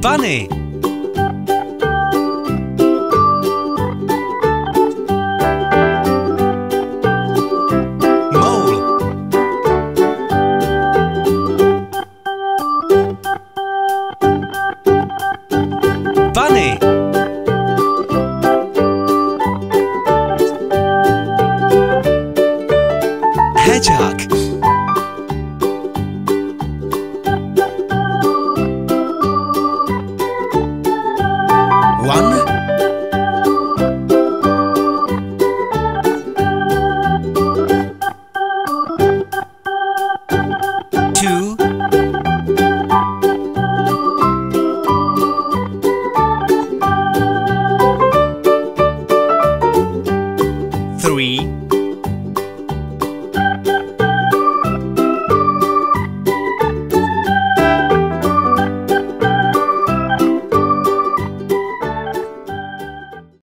Bunny. Mole. Bunny. Hedgehog one. three,